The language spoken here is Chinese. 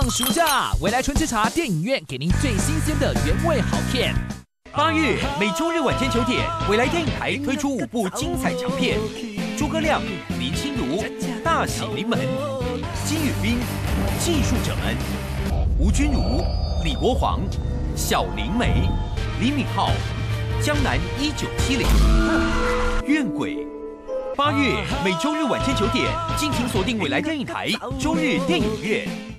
放暑假，未来春之茶电影院给您最新鲜的原味好片。八月每周日晚间九点，未来电影台推出五部精彩长片：诸葛亮、林心如、大喜临门、金宇彬、技术者们、吴君如、李国煌、小灵梅、李敏镐、江南一九七零、怨鬼。八月每周日晚间九点，敬请锁定未来电影台周日电影院。